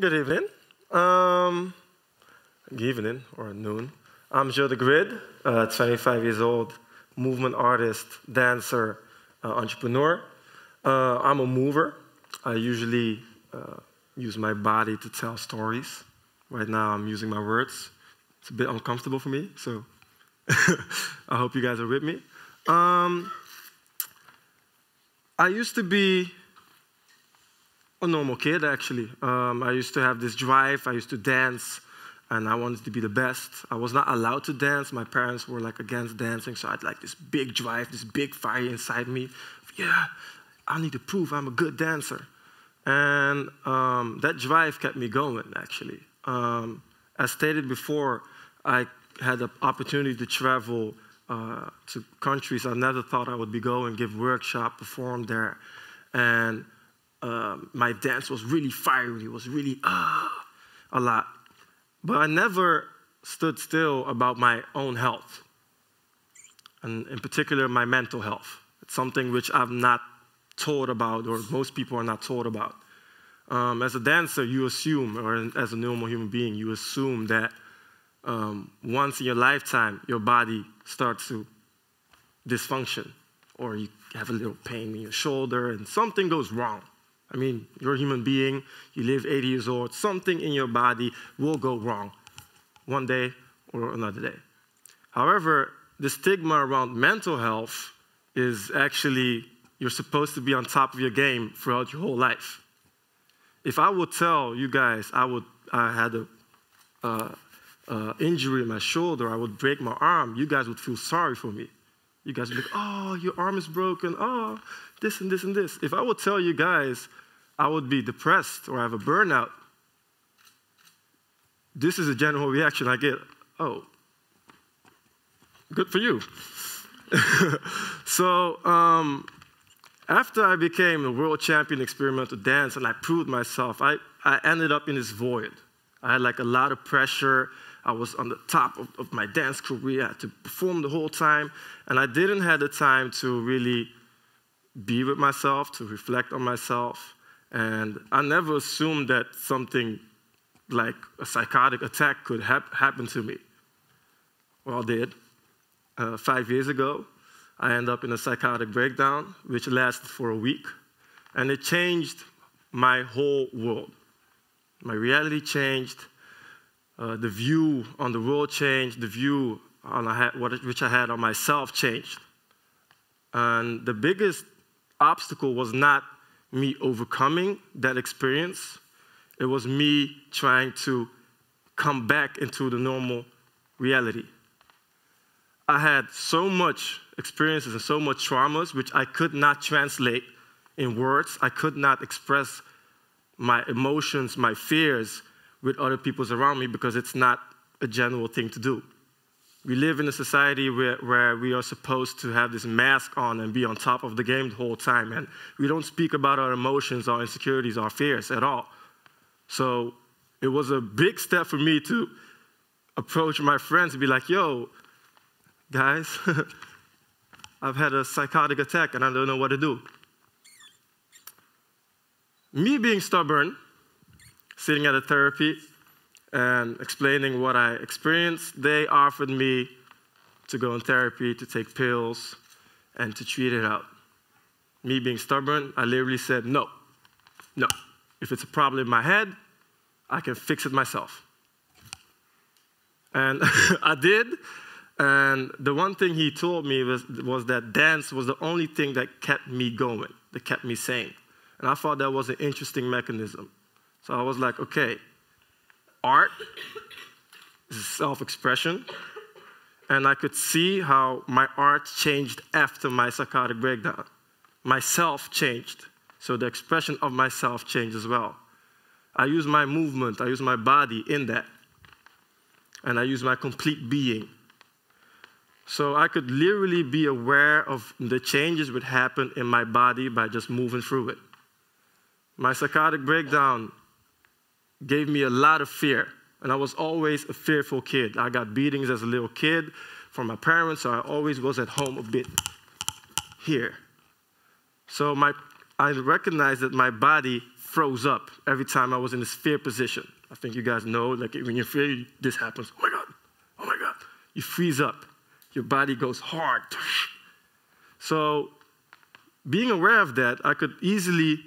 Good evening. Um, good evening or noon. I'm Gil the Grid, uh, 25 years old, movement artist, dancer, uh, entrepreneur. Uh, I'm a mover. I usually uh, use my body to tell stories. Right now, I'm using my words. It's a bit uncomfortable for me, so I hope you guys are with me. Um, I used to be a normal kid, actually. Um, I used to have this drive. I used to dance, and I wanted to be the best. I was not allowed to dance. My parents were like against dancing, so I had like this big drive, this big fire inside me. Yeah, I need to prove I'm a good dancer. And um, that drive kept me going, actually. Um, as stated before, I had the opportunity to travel uh, to countries I never thought I would be going, give workshop, perform there. And um, my dance was really fiery, it was really uh, a lot. But I never stood still about my own health, and in particular, my mental health. It's something which I'm not taught about, or most people are not taught about. Um, as a dancer, you assume, or as a normal human being, you assume that um, once in your lifetime, your body starts to dysfunction, or you have a little pain in your shoulder, and something goes wrong. I mean, you're a human being, you live 80 years old, something in your body will go wrong one day or another day. However, the stigma around mental health is actually you're supposed to be on top of your game throughout your whole life. If I would tell you guys I would I had a uh, uh, injury in my shoulder, I would break my arm, you guys would feel sorry for me. You guys would be like, oh, your arm is broken. Oh, this and this and this. If I would tell you guys I would be depressed or have a burnout, this is a general reaction I get. Oh, good for you. so, um, after I became a world champion experimental dance and I proved myself, I, I ended up in this void. I had like a lot of pressure. I was on the top of, of my dance career. I had to perform the whole time. And I didn't have the time to really be with myself, to reflect on myself. And I never assumed that something like a psychotic attack could hap happen to me. Well, it did. Uh, five years ago, I ended up in a psychotic breakdown, which lasted for a week. And it changed my whole world. My reality changed, uh, the view on the world changed, the view on I had, what, which I had on myself changed. And the biggest obstacle was not me overcoming that experience, it was me trying to come back into the normal reality. I had so much experiences and so much traumas which I could not translate in words. I could not express my emotions, my fears with other people around me because it's not a general thing to do. We live in a society where, where we are supposed to have this mask on and be on top of the game the whole time, and we don't speak about our emotions, our insecurities, our fears at all. So it was a big step for me to approach my friends and be like, yo, guys, I've had a psychotic attack and I don't know what to do. Me being stubborn, sitting at a therapy, and explaining what I experienced, they offered me to go in therapy, to take pills, and to treat it out. Me being stubborn, I literally said, no, no. If it's a problem in my head, I can fix it myself. And I did. And the one thing he told me was, was that dance was the only thing that kept me going, that kept me sane. And I thought that was an interesting mechanism. So I was like, okay, art is self expression. And I could see how my art changed after my psychotic breakdown. Myself changed. So the expression of myself changed as well. I use my movement, I use my body in that. And I use my complete being. So I could literally be aware of the changes would happen in my body by just moving through it. My psychotic breakdown gave me a lot of fear. And I was always a fearful kid. I got beatings as a little kid from my parents, so I always was at home a bit here. So my, I recognized that my body froze up every time I was in this fear position. I think you guys know, like when you're fear, this happens. Oh my God, oh my God. You freeze up. Your body goes hard. So, being aware of that, I could easily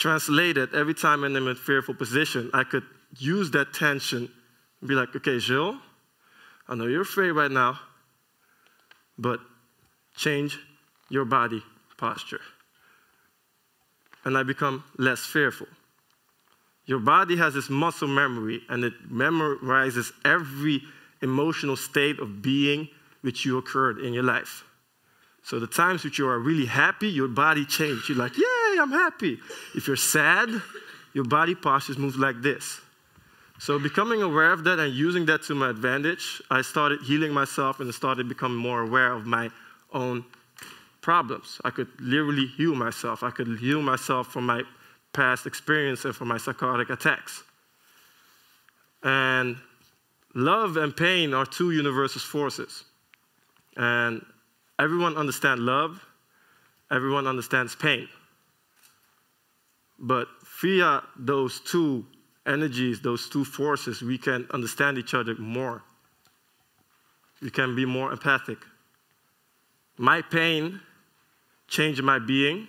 translate it every time I'm in a fearful position. I could use that tension and be like, okay, Gil, I know you're afraid right now, but change your body posture. And I become less fearful. Your body has this muscle memory, and it memorizes every emotional state of being which you occurred in your life. So the times which you are really happy, your body changes. You're like, yay, I'm happy. If you're sad, your body postures move like this. So becoming aware of that and using that to my advantage, I started healing myself and started becoming more aware of my own problems. I could literally heal myself. I could heal myself from my past experience and from my psychotic attacks. And love and pain are two universal forces. And everyone understands love, everyone understands pain. But via those two energies, those two forces, we can understand each other more. We can be more empathic. My pain changed my being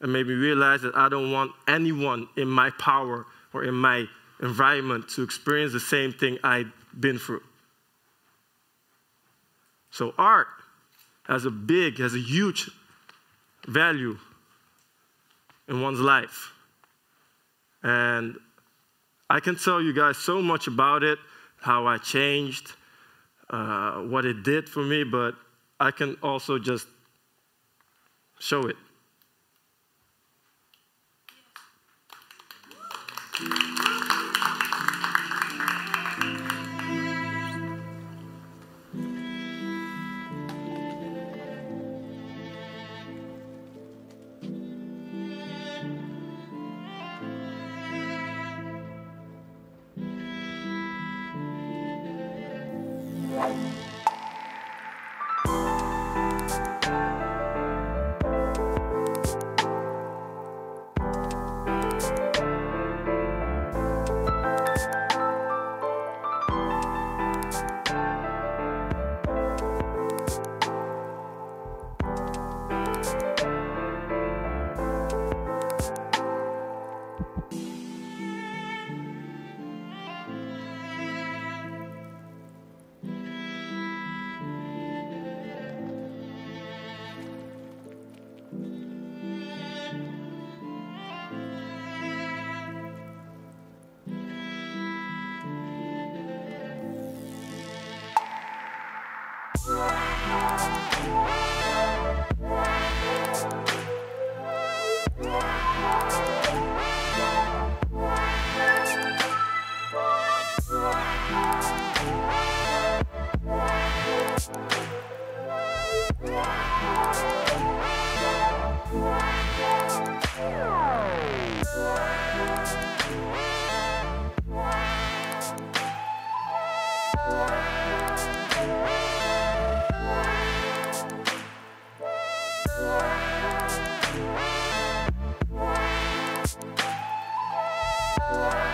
and made me realize that I don't want anyone in my power or in my environment to experience the same thing I've been through. So, art has a big, has a huge value in one's life. And I can tell you guys so much about it, how I changed, uh, what it did for me, but I can also just show it. Wow.